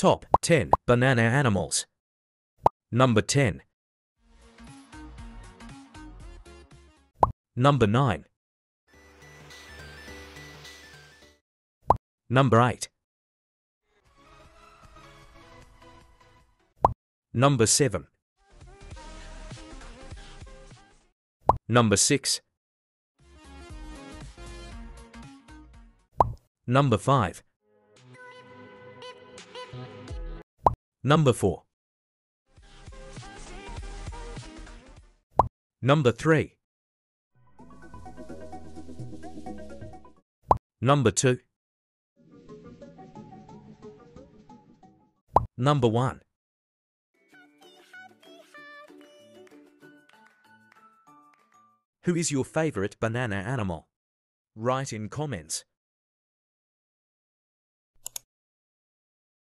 Top 10 banana animals. Number 10. Number 9. Number 8. Number 7. Number 6. Number 5. Number 4. Number 3. Number 2. Number 1. Who is your favorite banana animal? Write in comments.